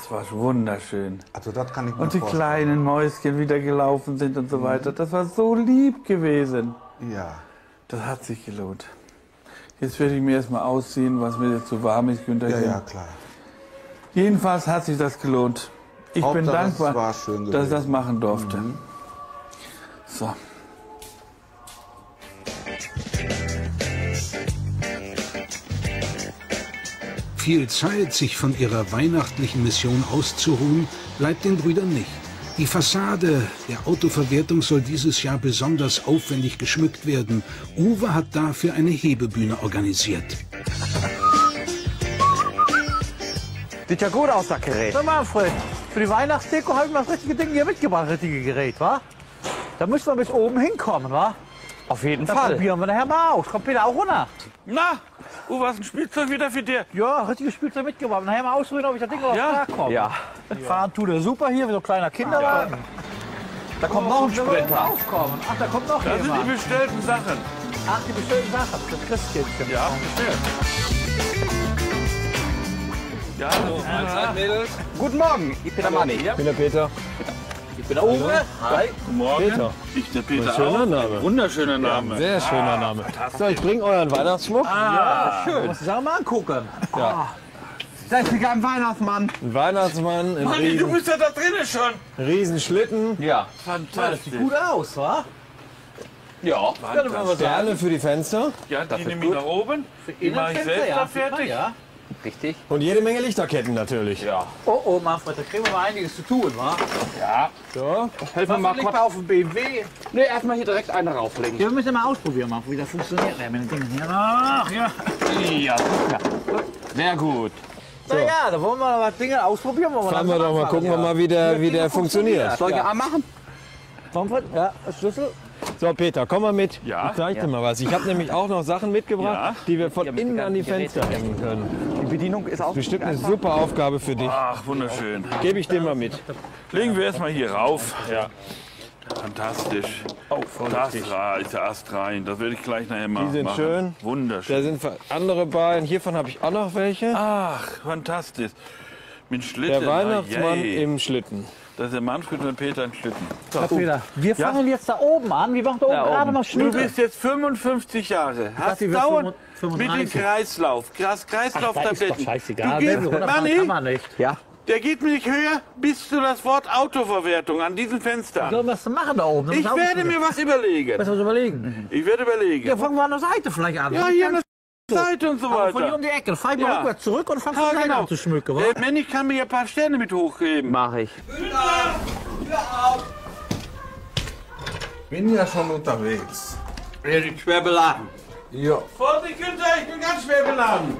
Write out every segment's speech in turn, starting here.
Das war wunderschön. Also das kann ich mir Und die vorstellen. kleinen Mäuschen wieder gelaufen sind und so weiter. Das war so lieb gewesen. Ja. Das hat sich gelohnt. Jetzt werde ich mir erstmal ausziehen, was mir jetzt zu warm ist, Ja, Güntherchen. ja, klar. Jedenfalls hat sich das gelohnt. Ich bin Hauptsache, dankbar, war schön dass ich das machen durfte. So. Viel Zeit, sich von ihrer weihnachtlichen Mission auszuruhen, bleibt den Brüdern nicht. Die Fassade der Autoverwertung soll dieses Jahr besonders aufwendig geschmückt werden. Uwe hat dafür eine Hebebühne organisiert. Sieht ja gut aus, das Gerät. Sag mal, Manfred, für die Weihnachtsdeko habe ich mal das richtige Ding hier mitgebracht, das richtige Gerät, wa? Da müssen wir bis oben hinkommen, wa? Auf jeden Da Fall. probieren wir nachher mal aus. Kommt Peter auch runter? Na, Uwe, was ein Spielzeug wieder für dir? Ja, richtiges Spielzeug mitgebracht. Nachher mal ausprobieren, ob ich das Ding noch Ja? klarkomme. Ja. Fahren tut er super hier, wie so ein kleiner Kinderwagen. Da kommt noch ein Sprinter. aufkommen. Ach, da kommt noch Das sind die jemand. bestellten Sachen. Ach, die bestellten Sachen. Das Christkindchen. Ja, bestellt. Ja, hallo. Guten Morgen, ich bin der Manni. Ich bin der Peter. Ich bin der Uwe. Hi. Guten Morgen. Peter. Ich, der Peter schöner auch. Name. Wunderschöner Name. Sehr schöner Name. So, ich bringe euren Weihnachtsschmuck. Ja, schön. Muss ich mal angucken. Da ist sogar ein Weihnachtsmann. Ein Weihnachtsmann, ein Manni, du riesen, bist ja da drinnen schon. riesen Schlitten, Ja. Fantastisch. Gut aus, wa? Ja. Sterne für die Fenster Ja, die ist nehme ich nach oben. Die mache ich selbst ja, da sieht man, fertig. Ja. Richtig. und jede Menge Lichterketten natürlich. Ja. Oh, oh, Manfred, da kriegen wir mal einiges zu tun, wa? So. Helfen wir mal kurz. da auf dem BMW? Nee, erstmal hier direkt eine rauflegen. Ja, wir müssen mal ausprobieren, Manfred, wie das funktioniert. Ja, mit den Dingen hier. Ach, ja. Ja, Sehr gut. Na ja, da wollen wir mal was Dinge ausprobieren. Wollen Fahren wir doch mal, gucken wir mal, wie der, wie der funktioniert. Soll ich anmachen? Manfred, ja, Schlüssel. So, Peter, komm mal mit. Ja. Ich zeig dir mal was. Ich habe nämlich auch noch Sachen mitgebracht, Ja. die wir von Ja, innen an die Fenster hängen können. Die Bedienung ist auch Bestimmt eine super Aufgabe für dich. Ach, wunderschön. Gebe ich dir mal mit. Legen wir erstmal hier rauf. Ja. Fantastisch. Oh, das ra- ist der Ast rein. Das werde ich gleich nachher mal Die sind machen. schön. Da Wunderschön. sind andere Ballen. Hiervon habe ich auch noch welche. Ach, fantastisch. Mit Schlitten. Der Weihnachtsmann Ah, je. im Schlitten. Das ist der Manfred und Peter im Schlitten. Herr Peter, wir fangen jetzt da oben an. Wir machen da oben gerade mal Du Schnitte. bist jetzt 55 Jahre. Hast dauernd 35. mit dem Kreislauf. Das ist Kreislauftabletten. doch scheißegal. Du Wenn gehst, runterfahren, kann Manni, man nicht. Ja. der geht mir nicht höher bis zu das Wort Autoverwertung an diesen Was Fenstern. sollen wir was machen da oben? Ich werde mir was überlegen. was überlegen. Ich werde überlegen. Ja, fangen wir an der Seite vielleicht an. Ja, hier an der Seite und so Aber von hier um weiter. die Ecke. Fahr ich mal Ja. rückwärts zurück und fang von Ja, der Seite genau. an zu schmücken. Äh, Manni kann mir ein paar Sterne mit hochgeben. Mach ich. Bin ja schon unterwegs. Er ist schwer beladen. Ja. Vorsicht, Günther, ich bin ganz schwer beladen.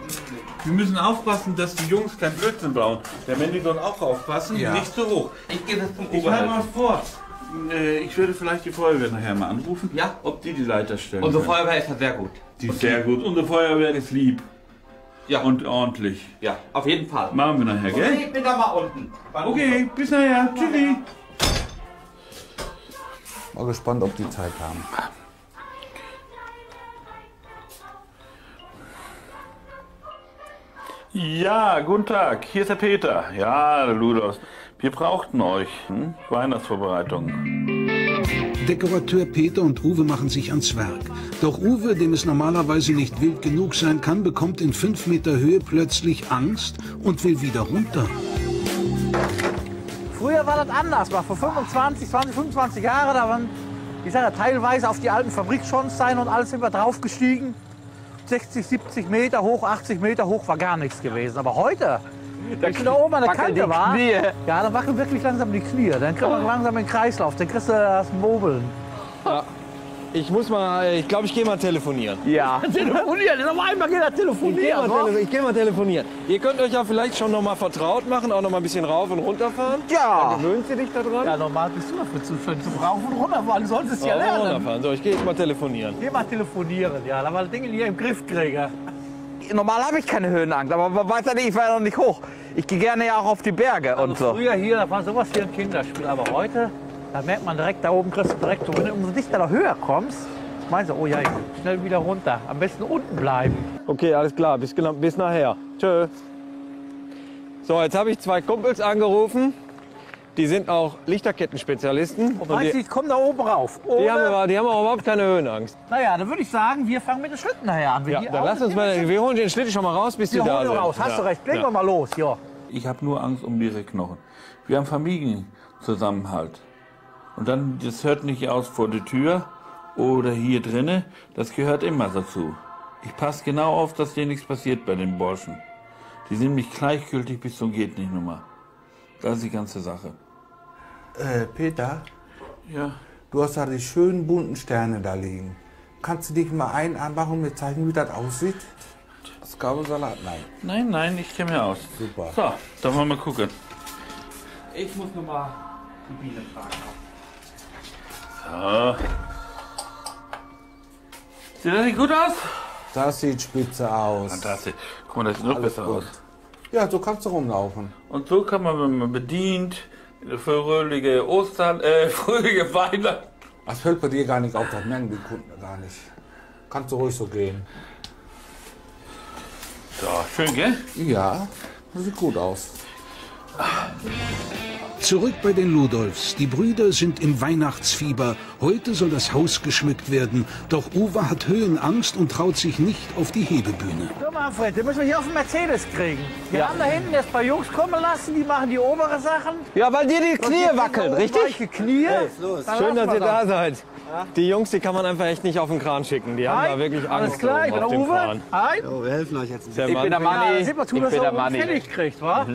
Wir müssen aufpassen, dass die Jungs kein Blödsinn bauen. Der Mandy soll auch aufpassen, Ja. nicht zu hoch. Ich gehe das zum Ich halte mal vor. Äh, Ich würde vielleicht die Feuerwehr nachher mal anrufen, Ja. ob die die Leiter stellen. Unsere können. Feuerwehr ist ja sehr gut. Die ist sehr gut. Unsere Feuerwehr ist lieb Ja. und ordentlich. Ja, auf jeden Fall. Machen wir nachher, gell? Ich bin da mal unten. Okay, bis nachher. Tschüssi. Mal gespannt, ob die Zeit haben. Ja, guten Tag. Hier ist der Peter. Ja, Ludos. Wir brauchten euch. Hm? Weihnachtsvorbereitung. Dekorateur Peter und Uwe machen sich ans Werk. Doch Uwe, dem es normalerweise nicht wild genug sein kann, bekommt in fünf Meter Höhe plötzlich Angst und will wieder runter. Früher war das anders. Mal vor 25, 20, 25 Jahren, da waren, ich sage teilweise auf die alten Fabrikschornsteine und alles sind wir draufgestiegen. 60, 70 Meter hoch, 80 Meter hoch war gar nichts gewesen. Aber heute, wenn ich da oben an der Kante war, Knie. ja, dann wackeln wirklich langsam die Knie. Dann kriegt man langsam den Kreislauf, dann kriegst du das Mobeln. Ich muss mal, ich glaube, ich gehe mal telefonieren. Ja. Telefonieren, noch einmal geht er Ich gehe telefonieren. mal, tele ich geh mal telefonieren. Ihr könnt euch ja vielleicht schon noch mal vertraut machen, auch noch mal ein bisschen rauf und runter fahren. Ja. Gewöhnt sie dich daran? Ja, normal bist du dafür zuständig, zum Rauf und runter fahren. Du solltest es ja Rauf und lernen. runterfahren. So, ich gehe jetzt mal telefonieren. Geh mal telefonieren, ja, da war das Ding hier im Griff kriegen. Normal habe ich keine Höhenangst, aber man weiß ja nicht, ich war ja noch nicht hoch. Ich gehe gerne ja auch auf die Berge und so. Früher hier, da war sowas hier ein Kinderspiel, aber heute, da merkt man direkt, da oben kriegst du direkt, so, wenn du umso dichter da höher kommst, meinst du, oh ja, schnell wieder runter. Am besten unten bleiben. Okay, alles klar. Bis, bis nachher. Tschö. So, jetzt habe ich zwei Kumpels angerufen. Die sind auch Lichterkettenspezialisten. Und Weißt du, die, ich komme da oben rauf. die, haben aber, die haben auch überhaupt keine Höhenangst. naja, dann würde ich sagen, wir fangen mit den Schritten nachher an. Wenn Ja, dann lass uns mal, wir holen den Schlitten schon mal raus, bis Wir die da sind. raus. Hast ja. du recht. Legen Ja. wir mal los. Ja. Ich habe nur Angst um ihre Knochen. Wir haben Familienzusammenhalt. Und dann, das hört nicht aus vor der Tür oder hier drinnen. Das gehört immer dazu. Ich passe genau auf, dass dir nichts passiert bei den Burschen. Die sind mich gleichgültig bis zum geht nicht Nummer. Das ist die ganze Sache. Äh, Peter, Ja. du hast da die schönen bunten Sterne da liegen. Kannst du dich mal einen anmachen und mir zeigen, wie das aussieht? Das Gabelsalat? Nein. Nein, nein, ich kenne mir aus. Super. So, dann wollen wir mal gucken. Ich muss nur mal die Biene fragen. So. Sieht das nicht gut aus? Das sieht spitze aus. Fantastisch. Guck mal, das sieht noch Alles besser gut. aus. Ja, so kannst du rumlaufen. Und so kann man, wenn man bedient, fröhliche Ostern, äh, fröhliche Weihnachten. Das fällt bei dir gar nicht auf, das merken die Kunden gar nicht. Kannst du ruhig so gehen. So, schön, gell? Ja, das sieht gut aus. Zurück bei den Ludolfs. Die Brüder sind im Weihnachtsfieber. Heute soll das Haus geschmückt werden. Doch Uwe hat Höhenangst und traut sich nicht auf die Hebebühne. So, Manfred, den müssen wir hier auf den Mercedes kriegen. Wir haben da hinten erst ein paar Jungs kommen lassen, die machen die obere Sachen. Ja, weil dir die Knie wackeln, richtig? Knie. Dann Schön, lassen dass wir ihr da seid. Die Jungs, die kann man einfach echt nicht auf den Kran schicken. Die haben Hi, da wirklich Angst Alles klar, ich bin auf dem Uwe. Kran. Hi. Der Ich bin der Mann, Ja, Manni. seht mal zu, Ich dass bin ihr Manni. fertig kriegt, wa?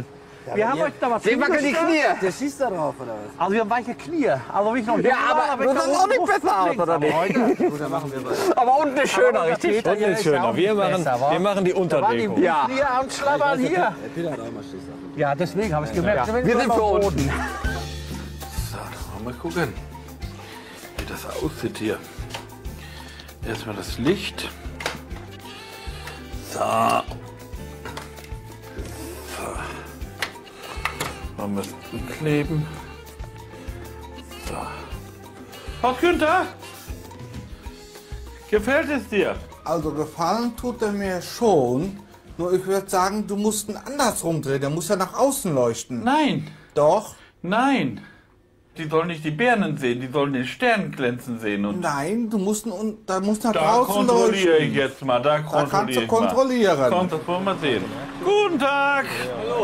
Wir haben euch da was Sie wackeln die. Knie. Der schießt da drauf, oder was? Also wir haben weiche Knie. Also wie ich noch Ja, aber du sahst auch nicht besser aus, oder nicht? Gut, dann machen wir weiter. Aber unten ist schöner, richtig? Peter, Unten hier ist ja schöner. Wir machen, besser, wir machen die Unterdeckung. Ja. Knie am Schlabbern hier. Der Peter hat auch mal Stichsachen. Ja, deswegen habe ich gemerkt. Wir sind für unten. So, dann wollen wir mal gucken, wie das aussieht hier. Erstmal das Licht. So. Wir es kleben. So. Frau Günther! Gefällt es dir? Also gefallen tut er mir schon. Nur ich würde sagen, du musst ihn andersrum drehen. Der muss ja nach außen leuchten. Nein, Doch. nein. Die sollen nicht die Birnen sehen, die sollen den Stern glänzen sehen. Und Nein, du musst und da muss nach da draußen kontrolliere leuchten. ich jetzt mal, da kontrolliere kannst du ich mal. kontrollieren. Kommt, das wollen wir sehen. Guten Tag!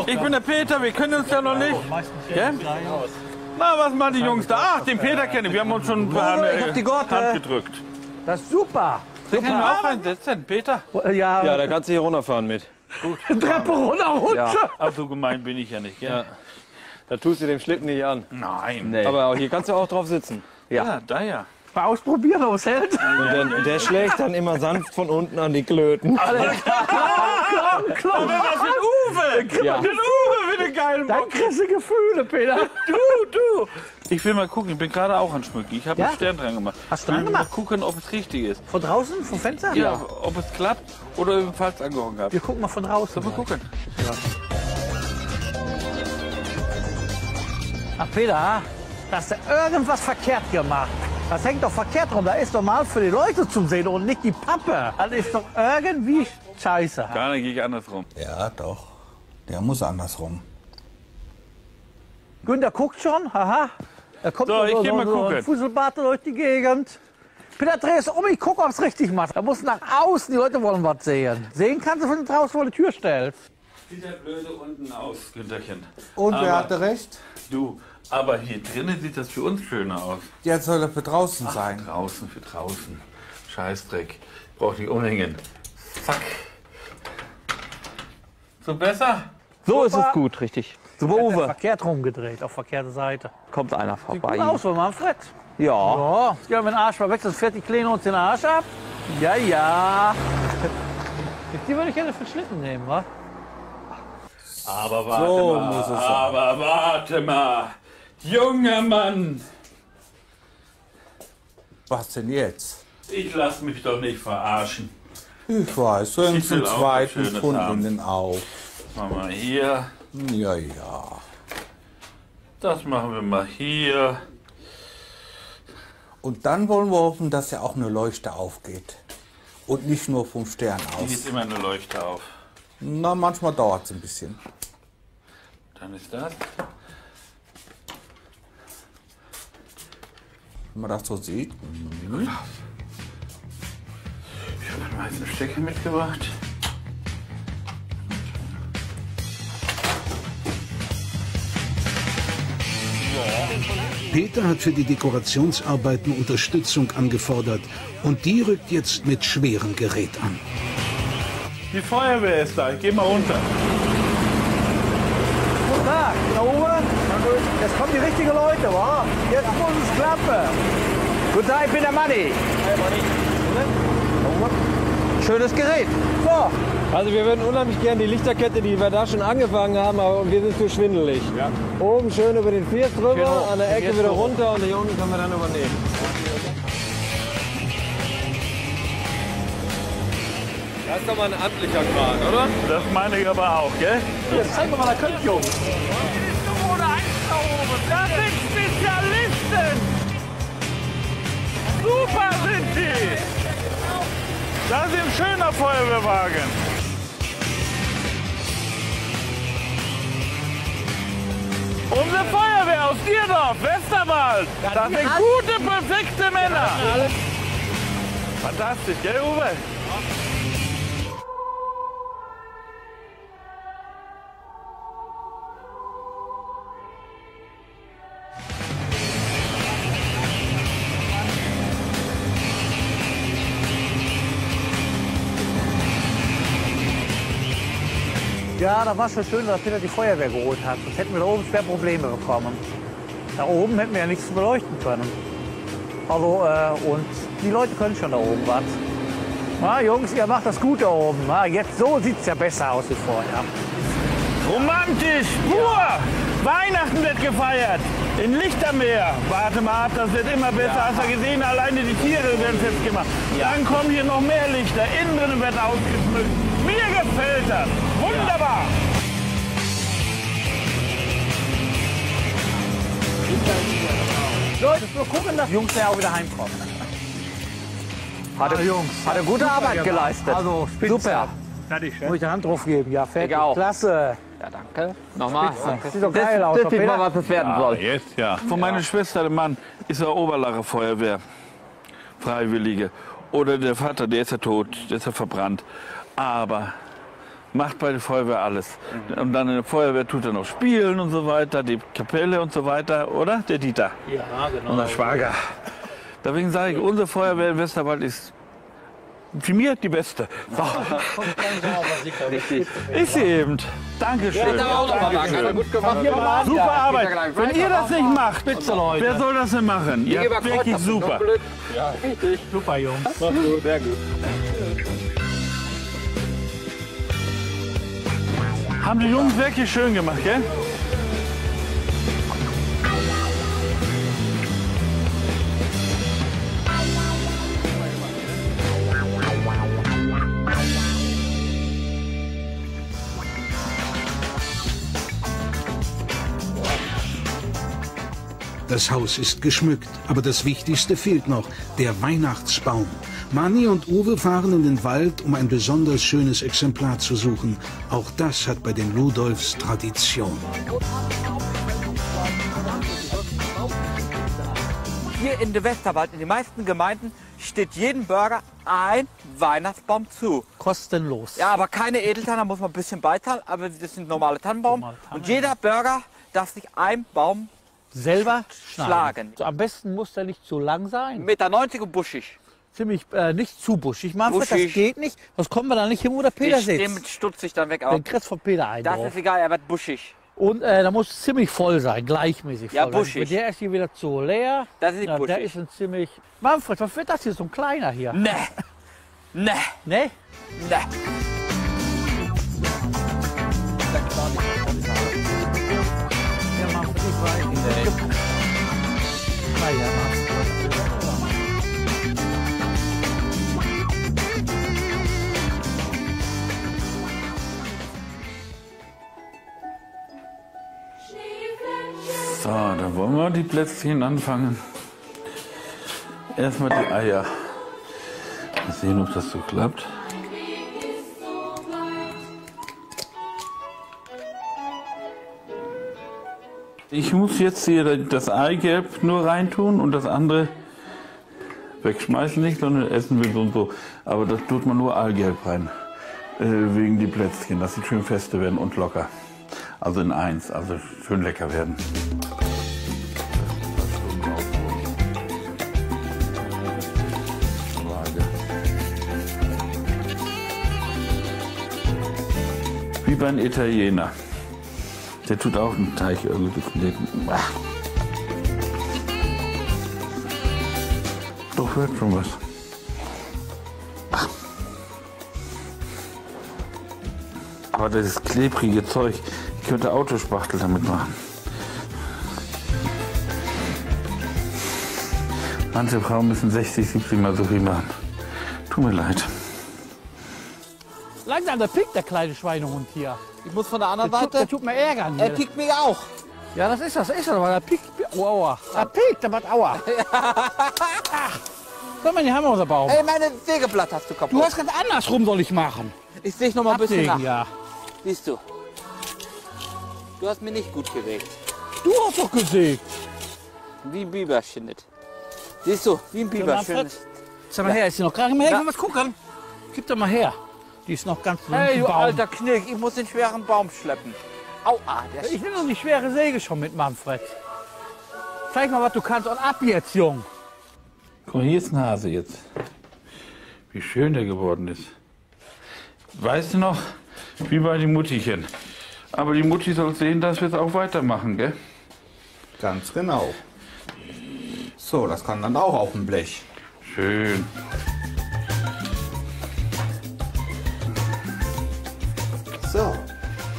Ich bin der Peter, wir kennen uns ja noch nicht. Gell? Na, was machen die Jungs da? Ach, den Peter kenne ich. Wir haben uns schon ein paar ich hab die Gurte. Hand gedrückt. Das ist super. Den können wir auch einsetzen, Peter. Ja, Ja, da kannst du hier runterfahren mit. Treppe runter, runter. Ja, aber so gemein bin ich ja nicht, gell? Da tust du dem Schlitten nicht an. Nein. Nee. Aber auch hier kannst du auch drauf sitzen. Ja, da ja. Mal ausprobieren, ob es hält. Und der, der schlägt dann immer sanft von unten an die Klöten. Aber was mit Uwe? Ja. Mit Uwe, wie eine geile Dann kriegst du Gefühle, Peter. Du, du. Ich will mal gucken, ich bin gerade auch an Schmücken. Ich habe Ja? einen Stern dran gemacht. Hast du Ich dran will mal gemacht? gucken, ob es richtig ist. Von draußen, vom Fenster? Ja, ob es klappt oder ob ich falsch angehangen habe. Wir gucken mal von draußen. Mal gucken. Ach, Peter, da hast du irgendwas verkehrt gemacht. Das hängt doch verkehrt rum. Da ist doch mal für die Leute zum Sehen und nicht die Pappe. Das ist doch irgendwie scheiße. Gar nicht, gehe ich andersrum. Ja, doch. Der muss andersrum. Günther guckt schon, haha. Er kommt So, ich geh mal so gucken. Fusselbart durch die Gegend. Peter, dreh es um, ich guck, ob es richtig macht. Er muss nach außen, die Leute wollen was sehen. Sehen kannst du von draußen vor die Tür stellst. Sieht der blöde unten aus, Günterchen. Und wer Aber- hatte recht? Du, aber hier drinnen sieht das für uns schöner aus. Jetzt soll er für draußen sein. Draußen für draußen. Scheißdreck. Brauch nicht umhängen. Zack. So besser? So ist es gut, richtig. Super, Uwe. verkehrt rumgedreht, auf verkehrte Seite. Kommt einer Gut vorbei. aus, von Manfred. Ja. Ja, jetzt gehen wir den Arsch mal weg, sonst fährt die Kleine uns den Arsch ab. Ja, ja. Die würde ich gerne für den Schlitten nehmen, wa? Aber warte So mal. muss es sein. aber warte mal. Junger Mann. Was denn jetzt? Ich lass mich doch nicht verarschen. Ich weiß, was zweiten den auf. Machen wir hier. Ja, ja. Das machen wir mal hier. Und dann wollen wir hoffen, dass ja auch eine Leuchte aufgeht. Und nicht nur vom Stern Hier aus. ist immer eine Leuchte auf. Na, manchmal dauert es ein bisschen. Dann ist das. Wenn man das so sieht. Ich habe einen weißen Stecker mitgebracht. Peter hat für die Dekorationsarbeiten Unterstützung angefordert und die rückt jetzt mit schwerem Gerät an. Die Feuerwehr ist da. Ich geh mal runter. Guten Tag, da oben. Jetzt kommen die richtigen Leute, wa? Jetzt muss es klappen. Guten Tag, ich bin der Manni. Schönes Gerät. So, Also wir würden unheimlich gerne die Lichterkette, die wir da schon angefangen haben, aber wir sind zu schwindelig. Oben schön über den First drüber, Genau. an der Ecke wieder runter und hier unten können wir dann übernehmen. Das ist doch mal ein amtlicher Grad, oder? Das meine ich aber auch, gell? jetzt zeigen wir mal, da könnt Jungs. Das sind Spezialisten! Super sind die! Das ist ein schöner Feuerwehrwagen. Unsere Feuerwehr aus Dierdorf, Westerwald. Das sind gute, perfekte Männer. Fantastisch, gell, Uwe? Ja, da war schon schön, dass Peter die Feuerwehr geholt hat. Sonst hätten wir da oben schwer Probleme bekommen. Da oben hätten wir ja nichts beleuchten können. Also, äh, und die Leute können schon da oben was. Na, Jungs, ihr macht das gut da oben. Na, jetzt so sieht es ja besser aus wie vorher. Romantisch, pur! Weihnachten wird gefeiert. In Lichtermeer. Warte mal ab, das wird immer besser. Hast du gesehen, alleine die Tiere werden festgemacht. Dann kommen hier noch mehr Lichter. Innen drin wird ausgeschmückt. Mir gefällt das. Wunderbar. Leute, nur gucken, dass die Jungs ja auch wieder heimkommen. Hat er, Jungs. hat er gute Arbeit geleistet. Also, spitze. Super. Muss ich eine Hand drauf geben? Ja, fertig. Klasse. Ja, danke. Nochmal. Sieht doch geil aus. Das sieht mal, was es werden soll. Jetzt ja. Von meiner Schwester, der Mann, ist er Oberlacher Feuerwehr. Freiwillige. Oder der Vater, der ist ja tot, der ist ja verbrannt. Aber macht bei der Feuerwehr alles. Und dann in der Feuerwehr tut er noch spielen und so weiter, die Kapelle und so weiter, oder? Der Dieter. Ja, genau. Unser Schwager. Deswegen sage ich, unsere Feuerwehr im Westerwald ist für mich die beste. So. Richtig. Ist sie eben. Dankeschön. Hat er gut gemacht. Super Arbeit. Wenn ihr das nicht macht, Spitze, Leute. wer soll das denn machen? Ihr habt wirklich super. Glück. Super, Jungs. Sehr gut. Haben die Jungs wirklich schön gemacht, gell? Das Haus ist geschmückt, aber das Wichtigste fehlt noch, der Weihnachtsbaum. Mani und Uwe fahren in den Wald, um ein besonders schönes Exemplar zu suchen. Auch das hat bei den Ludolfs Tradition. Hier in der Westerwald, in den meisten Gemeinden, steht jedem Bürger ein Weihnachtsbaum zu. Kostenlos. Ja, aber keine Edeltanne, da muss man ein bisschen beizahlen, aber das sind normale Tannenbaum. Normale Tannen, Und jeder Bürger darf sich einen Baum Selber Schlagen. schlagen. So, am besten muss der nicht zu lang sein. Meter 90 und buschig. Ziemlich äh, nicht zu buschig. Manfred, das Buschig. geht nicht. Sonst kommen wir da nicht hin, wo der Peter Ich sitzt. dem stutze ich dann weg auf. Den kriegst von Peter ein Das drauf. ist egal, er wird buschig. Und äh, da muss es ziemlich voll sein, gleichmäßig voll. Ja, buschig. Der ist hier wieder zu leer. Das ist nicht ja, Der buschig. ist ein ziemlich... Manfred, was wird das hier, so ein kleiner hier? Ne. Ne. Ne? Ne. Wir die Plätzchen anfangen. Erstmal die Eier. Mal sehen, ob das so klappt. Ich muss jetzt hier das Eigelb nur reintun und das andere wegschmeißen nicht, sondern essen wir so und so. Aber das tut man nur Eigelb rein, äh, wegen die Plätzchen, dass sie schön feste werden und locker. Also in eins, also schön lecker werden. Wie beim Italiener. Der tut auch einen Teig irgendwie kneten. Doch hört schon was. Aber das klebrige Zeug. Ich könnte Autospachtel damit machen. Manche Frauen müssen 60, 70 Mal so viel machen. Tut mir leid. Langsam, der pickt der kleine Schweinehund hier. Ich muss von der anderen Der tut, der Seite. tut mir ärgern. Er Hier. pickt mich auch. Ja, das ist das, das ist das, aber der pickt. Oh, aua. Der pickt, der macht aua. Guck mal, hier haben wir unser Baum. Ey, meine Sägeblatt hast du kaputt. Du hast ganz andersrum soll ich machen. ich sehe noch mal ein bisschen nach. Ja. Siehst du. Du hast mir nicht gut gesägt. Du hast doch gesägt. Wie ein Biberschnitt. Siehst du, wie ein Biberschnitt. Sag mal her, ist die noch gerade mal her? Will was gucken. Gib doch mal her. Die ist noch ganz Hey, im du Baum. alter Knick, ich muss den schweren Baum schleppen. Aua, der Ich will doch die schwere Säge schon mit, Manfred. Zeig mal, was du kannst und ab jetzt, Jung. Guck mal, hier ist ein Hase jetzt. Wie schön der geworden ist. Weißt du noch, wie bei den Muttichen. Aber die Mutti soll sehen, dass wir es auch weitermachen, gell? Ganz genau. So, das kann dann auch auf dem Blech. Schön.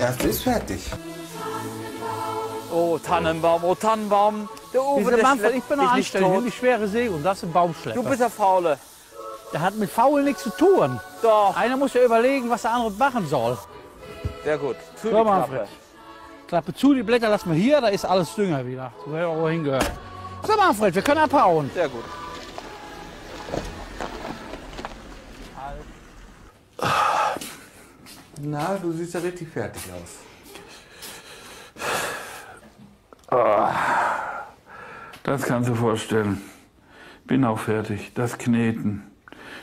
Erste ist fertig. Oh, Tannenbaum, oh, Tannenbaum. Der Uwe, der Manfred, schleppt ich bin anständig. Ich will die schwere Säge und das ist ein Baumschlepper. Du bist der Faule. der hat mit faul nichts zu tun. Doch, Einer muss ja überlegen, was der andere machen soll. sehr gut. Zu So, die Manfred. Klappe. Klappe zu, die Blätter lassen wir hier, da ist alles Dünger wieder. So hätte auch hingehört. So, Manfred, wir können abhauen. Sehr gut. Na, du siehst ja richtig fertig aus. Das kannst du vorstellen. Bin auch fertig. Das Kneten.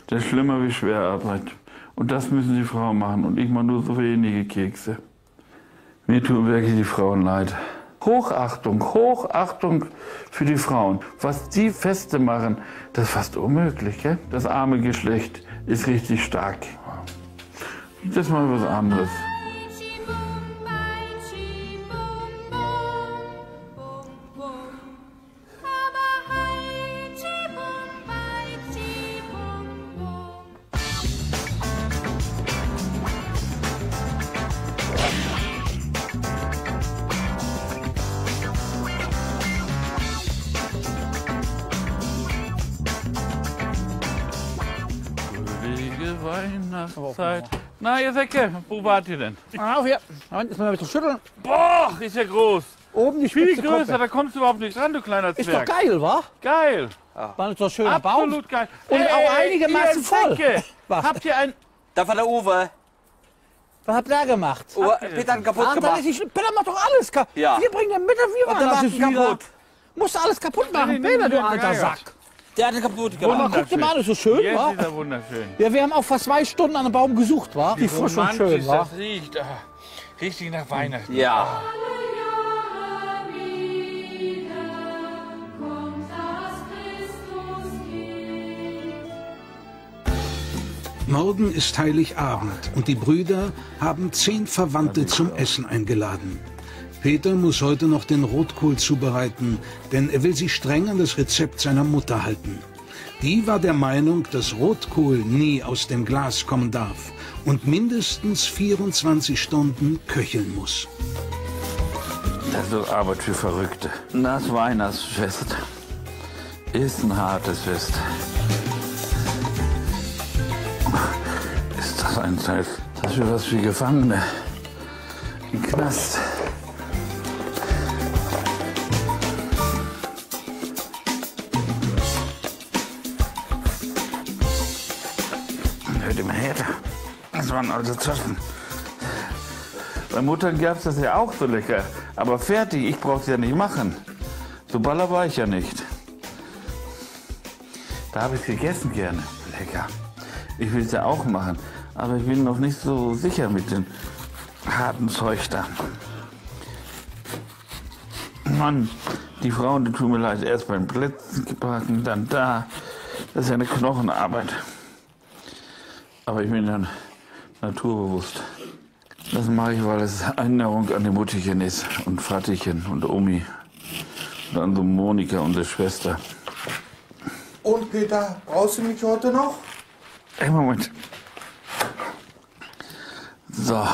Das ist schlimmer wie Schwerarbeit. Und das müssen die Frauen machen. Und ich mache nur so wenige Kekse. Mir tun wirklich die Frauen leid. Hochachtung, Hochachtung für die Frauen. Was die Feste machen, das ist fast unmöglich. Gell? Das arme Geschlecht ist richtig stark. Das ist mal was anderes. Weihnachtszeit. Na, ihr Säcke, wo wart ihr denn? Ah, Auf hier. Moment, Jetzt mal ein bisschen schütteln. Boah, ist ja groß. Oben die Viel Spitze größer, Koppe. da kommst du überhaupt nicht ran, du kleiner Ist doch Zwerg. geil, wa? Geil. War nicht so ein schöner Baum. Absolut geil. Und auch einigermaßen voll. Säcke, Was? Habt ihr ein... Da war der Uwe. Was habt ihr gemacht? Oh, Peter hat kaputt Ach, gemacht. Peter macht doch alles kaputt. Ja. Wir bringen den mit und wir machen der das kaputt. Musst du alles kaputt machen, Peter, du alter Sack. Der hat ihn kaputt Aber gemacht. guck dir mal an, ist so schön, Jetzt wa? ist er wunderschön. Ja, wir haben auch fast zwei Stunden an einem Baum gesucht, wa? Wie frisch und schön, Romantisch wa? das riecht. Ah, richtig nach Weihnachten. Ja. Morgen ist Heiligabend und die Brüder haben zehn Verwandte zum Essen eingeladen. Peter muss heute noch den Rotkohl zubereiten, denn er will sich streng an das Rezept seiner Mutter halten. Die war der Meinung, dass Rotkohl nie aus dem Glas kommen darf und mindestens 24 Stunden köcheln muss. Das ist Arbeit für Verrückte. Das Weihnachtsfest ist ein hartes Fest. Ist das ein Zeit? Das ist was für Gefangene. Im Knast. Das waren alte Zotten. Bei Muttern gab es das ja auch so lecker. Aber fertig, ich brauche es ja nicht machen. So baller war ich ja nicht. Da habe ich gegessen gerne. Lecker. Ich will es ja auch machen. Aber ich bin noch nicht so sicher mit dem harten Zeug da. Mann, die Frauen, die tun mir leid. Erst beim Plätzen gebacken, dann da. Das ist ja eine Knochenarbeit. Aber ich bin dann naturbewusst. Das mache ich, weil es Erinnerung an die Mutterchen ist und Vatterchen und Omi und an so Monika, unsere Schwester. Und Peter, brauchst du mich heute noch? Ey, Moment. So.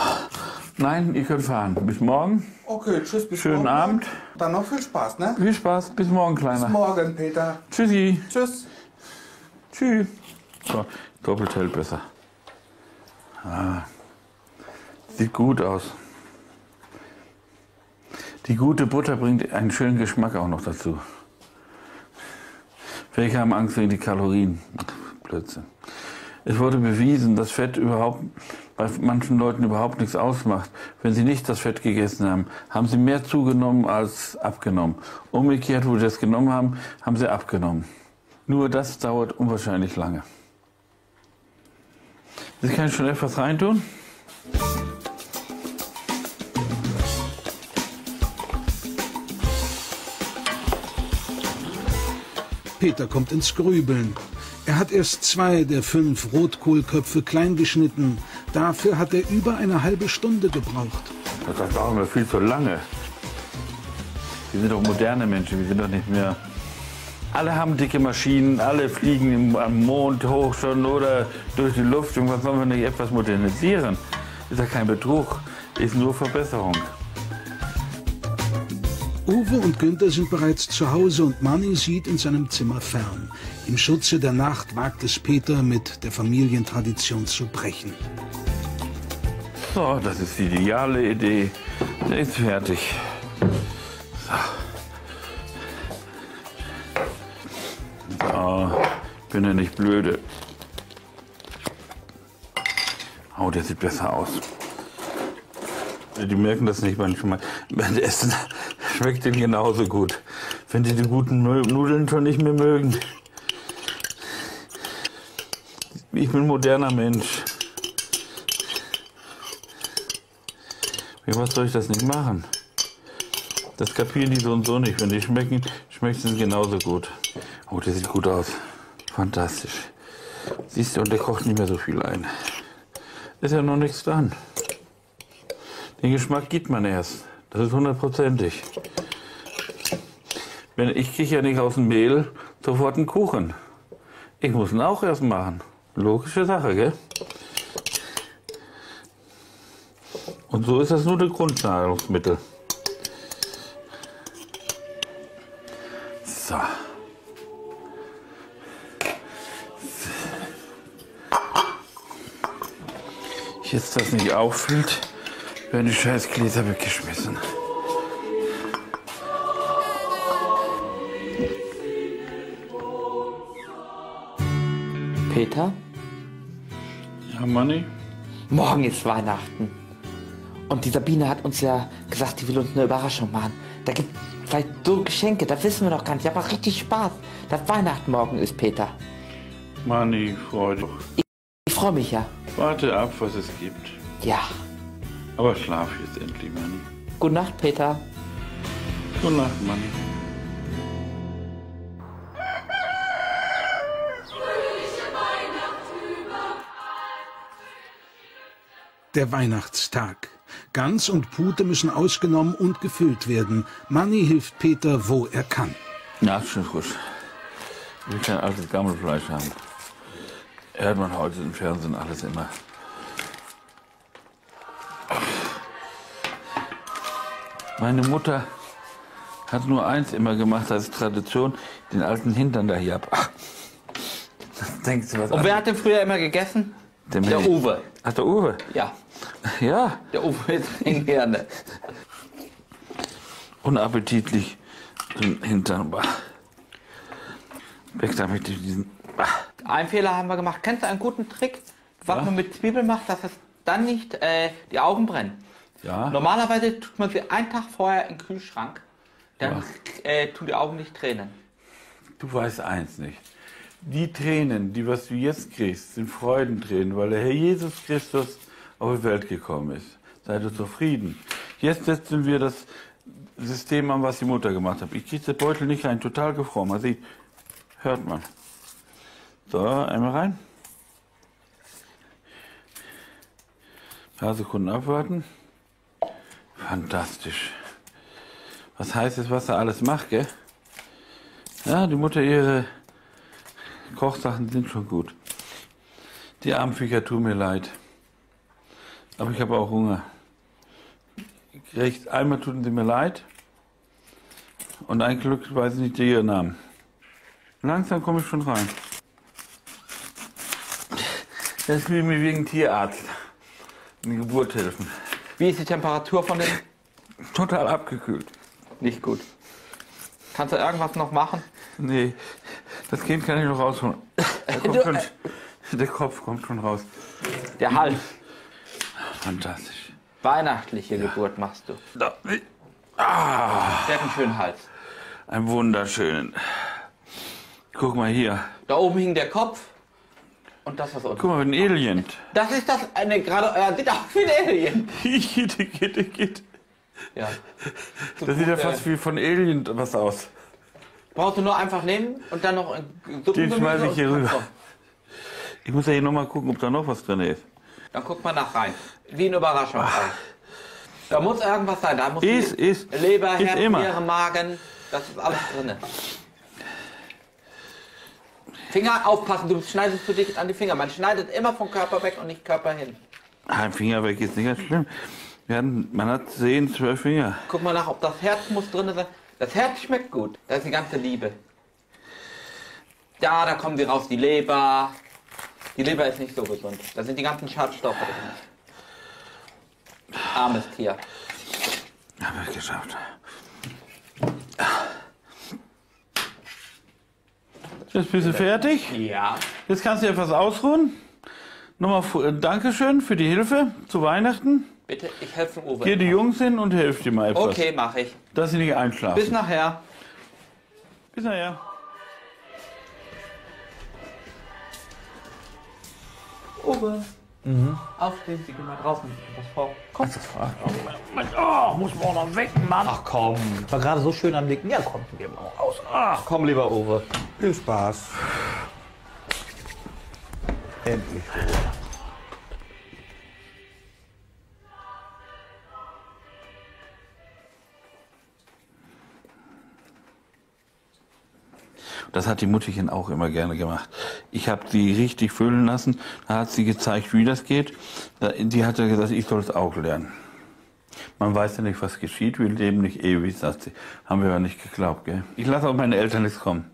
Nein, ihr könnt fahren. Bis morgen. Okay, tschüss, bis Schönen morgen. Abend. Dann noch viel Spaß, ne? Viel Spaß. Bis morgen, Bis Kleiner. morgen, Peter. Tschüssi. Tschüss. Tschüss. So, doppelt hält besser. Ah. Sieht gut aus. Die gute Butter bringt einen schönen Geschmack auch noch dazu. Welche haben Angst wegen die Kalorien? Blödsinn. Es wurde bewiesen, dass Fett überhaupt bei manchen Leuten überhaupt nichts ausmacht. Wenn sie nicht das Fett gegessen haben, haben sie mehr zugenommen als abgenommen. Umgekehrt, wo sie das genommen haben, haben sie abgenommen. Nur das dauert unwahrscheinlich lange. Jetzt kann ich schon etwas reintun. Peter kommt ins Grübeln. Er hat erst zwei der fünf Rotkohlköpfe klein geschnitten. Dafür hat er über eine halbe Stunde gebraucht. Das dauert mir viel zu lange. Wir sind doch moderne Menschen, wir sind doch nicht mehr. Alle haben dicke Maschinen, alle fliegen im, am Mond hoch schon oder durch die Luft. Irgendwas sollen wir nicht etwas modernisieren? Ist ja kein Betrug, ist nur Verbesserung. Uwe und Günther sind bereits zu Hause und Manni sieht in seinem Zimmer fern. Im Schutze der Nacht wagt es Peter, mit der Familientradition zu brechen. So, das ist die ideale Idee. Der ist fertig. So. So, bin ja nicht blöde. Oh, der sieht besser aus. Die merken das nicht manchmal. Beim Essen schmeckt den genauso gut. Wenn die die guten Nudeln schon nicht mehr mögen. Ich bin ein moderner Mensch. Was soll ich das nicht machen? Das kapieren die so und so nicht. Wenn die schmecken, schmeckt es genauso gut. Oh, der sieht gut aus. Fantastisch. Siehst du, und der kocht nicht mehr so viel ein. Ist ja noch nichts dran. Den Geschmack gibt man erst. Das ist hundertprozentig. Wenn ich kriege ja nicht aus dem Mehl sofort einen Kuchen. Ich muss ihn auch erst machen. Logische Sache, gell? Und so ist das nur das Grundnahrungsmittel. Jetzt das nicht auffüllt, werden die scheiß Gläser weggeschmissen. Peter, Ja, Manni? morgen ist Weihnachten. Und die Sabine hat uns ja gesagt, die will uns eine Überraschung machen. Da gibt es vielleicht so Geschenke, das wissen wir noch gar nicht. Aber richtig Spaß, dass Weihnachten morgen ist, Peter. Manni, Freude. Ich freue mich ja. Warte ab, was es gibt. Ja. Aber schlaf jetzt endlich, Manni. Gute Nacht, Peter. Gute Nacht, Manni. Der Weihnachtstag. Gans und Pute müssen ausgenommen und gefüllt werden. Manni hilft Peter, wo er kann. Ja, schön frisch. Ich will kein altes Gammelfleisch haben. Hört man heute im Fernsehen alles immer. Meine Mutter hat nur eins immer gemacht als Tradition, den alten Hintern da hier ab. Das denkst du was Und wer hat denn früher immer gegessen? Der, Der. Uwe. Ach, der Uwe. Ja, Ja, der Uwe ist gerne. unappetitlich. Den Hintern. Weg damit diesen. Einen Fehler haben wir gemacht. Kennst du einen guten Trick, was man mit Zwiebeln macht, dass es dann nicht äh, die Augen brennen? Ja. Normalerweise tut man sie einen Tag vorher in den Kühlschrank. Dann äh, tun die Augen nicht tränen. Du weißt eins nicht. Die Tränen, die was du jetzt kriegst, sind Freudentränen, weil der Herr Jesus Christus auf die Welt gekommen ist. Sei du zufrieden. Jetzt setzen wir das System an, was die Mutter gemacht hat. Ich kriege den Beutel nicht rein, total gefroren. Man sieht, hört man. So, einmal rein. Ein paar Sekunden abwarten. Fantastisch. Was heißt es, was er alles macht, gell? Ja, die Mutter, ihre Kochsachen sind schon gut. Die armen Viecher tun mir leid. Aber ich habe auch Hunger. Recht, einmal tun sie mir leid. Und ein Glück weiß ich nicht ihren Namen. Langsam komme ich schon rein. Das will mir wegen Tierarzt. In die Geburt helfen. Wie ist die Temperatur von dem? Total abgekühlt. Nicht gut. Kannst du irgendwas noch machen? Nee, das Kind kann ich noch rausholen. Der, Du, schon, äh, der Kopf kommt schon raus. Der Hals. Fantastisch. Weihnachtliche Geburt machst du. Da, Ah. Der hat einen schönen Hals. ein wunderschönen. Guck mal hier. Da oben hing der Kopf. Und das was unten. Guck mal, ein Alien. Das ist das eine gerade. Er sieht aus wie ein Alien. Gitte, gitte, gitte. Ja. Das sieht ja fast wie von Alien was aus. Brauchst du nur einfach nehmen und dann noch ein Den schmeiße ich hier rüber. Ich muss ja hier nochmal gucken, ob da noch was drin ist. Dann guck mal nach rein. Wie eine Überraschung. Da muss irgendwas sein. Da muss. Ist, die ist, Leber, ist Herz. Niere, Magen. Das ist alles drin. Finger aufpassen, du schneidest zu dicht an die Finger. Man schneidet immer vom Körper weg und nicht Körper hin. Ein Finger weg ist nicht ganz schlimm. Hatten, man hat zehn, zwölf Finger. Guck mal nach, ob das Herz muss drin sein. Das Herz schmeckt gut. Da ist die ganze Liebe. Ja, da kommen sie raus. Die Leber. Die Leber ist nicht so gesund. Da sind die ganzen Schadstoffe drin. Armes Tier. Haben wir geschafft. Jetzt bist du fertig. Ja. Jetzt kannst du etwas ausruhen. Nochmal äh, Dankeschön für die Hilfe zu Weihnachten. Bitte, ich helfe Uwe. Geh die Jungs hin und hilf dir mal etwas. Okay, mache ich. Dass sie nicht einschlafen. Bis nachher. Bis nachher. Uwe. Aufstehen, Sie gehen mal draußen. Was vor? Komm. Oh, muss man auch noch wecken, Mann. Ach komm. war gerade so schön am Nicken. Ja, komm, gehen wir mal raus. Ach komm, lieber Uwe. Viel Spaß. Endlich Ruhe. Das hat die Mutterchen auch immer gerne gemacht. Ich habe sie richtig füllen lassen. Da hat sie gezeigt, wie das geht. Die hat gesagt, ich soll es auch lernen. Man weiß ja nicht, was geschieht. Wir leben nicht ewig, sagt sie. Haben wir ja nicht geglaubt, gell? Ich lasse auch meine Eltern nichts kommen.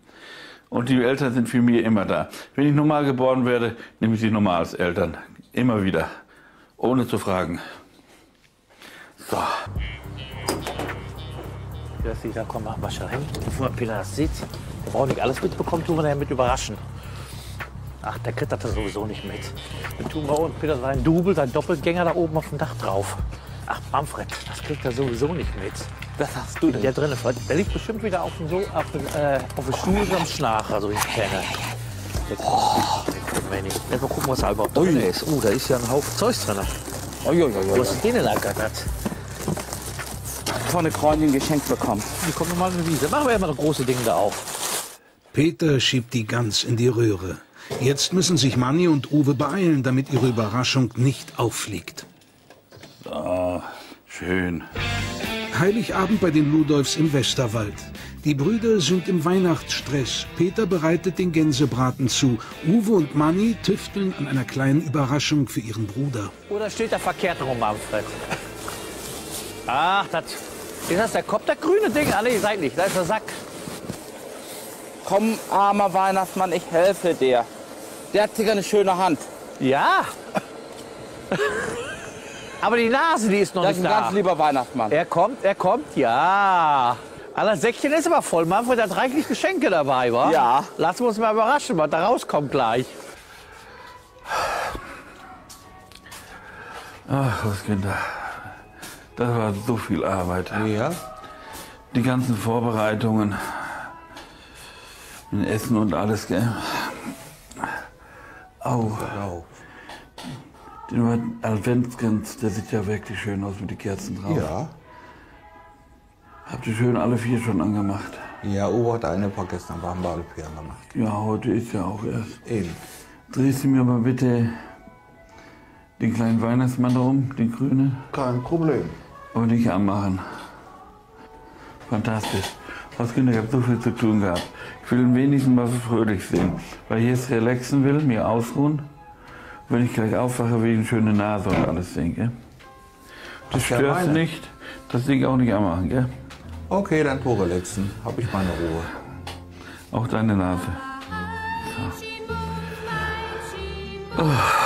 Und die Eltern sind für mich immer da. Wenn ich normal geboren werde, nehme ich sie normal als Eltern. Immer wieder. Ohne zu fragen. So. Sieht, da komm, machen wir schon hin. Bevor Peter das sieht. Der nicht alles mitbekommen, tun wir mit überraschen. Ach, der kriegt das da sowieso nicht mit. Dann tun wir unten Peter seinen Double, seinen Doppelgänger da oben auf dem Dach drauf. Ach, Manfred, das kriegt er sowieso nicht mit. Was hast du denn? Der drinne, der liegt bestimmt wieder auf dem, so, auf dem, äh, auf dem Stuhl am Schnarcher, so wie ich kenne. Der. Jetzt mal gucken, was da überhaupt drin ist. Oh, da ist ja ein Haufen Zeugs drin. Wo hast du den denn ergattert? Von eine Freundin geschenkt bekommen. Die kommt nochmal in die Wiese. Machen wir ja mal das große Ding da auf. Peter schiebt die Gans in die Röhre. Jetzt müssen sich Manni und Uwe beeilen, damit ihre Überraschung nicht auffliegt. So. Schön. Heiligabend bei den Ludolfs im Westerwald. Die Brüder sind im Weihnachtsstress. Peter bereitet den Gänsebraten zu. Uwe und Manni tüfteln an einer kleinen Überraschung für ihren Bruder. Oder steht da verkehrt rum, Manfred? Ach, das ist das der Kopf, das grüne Ding? Ah, nee, seitlich, da ist der Sack. Komm, armer Weihnachtsmann, ich helfe dir. Der hat sicher eine schöne Hand. Ja. Aber die Nase, die ist noch Das ist nicht ein da. ganz lieber Weihnachtsmann. Er kommt, er kommt, ja. Aber das Säckchen ist aber voll. Manfred hat reichlich Geschenke dabei, wa? Ja. Lassen wir uns mal überraschen, was da rauskommt gleich. Ach, was Kinder. Das war so viel Arbeit. Ja. Die ganzen Vorbereitungen, mit Essen und alles, gell? Au. Genau. Der Adventskranz, der sieht ja wirklich schön aus mit den Kerzen drauf. Ja. Habt ihr schön alle vier schon angemacht? Ja, Uwe hat eine vergessen, aber haben wir alle vier gemacht. Ja, heute ist ja auch erst. Eben. Drehst du mir mal bitte den kleinen Weihnachtsmann um, den grünen, Kein Problem. und nicht anmachen. Fantastisch. Als Kinder, ich habe so viel zu tun gehabt. Ich will am wenigsten mal so fröhlich sehen, weil ich jetzt relaxen will, mir ausruhen. Wenn ich gleich aufwache, will ich eine schöne Nase und alles sehen, gell? Das stört nicht, das Ding auch nicht anmachen, gell? Okay, dann Tore letzten. Hab ich meine Ruhe. Auch deine Nase. So. Oh.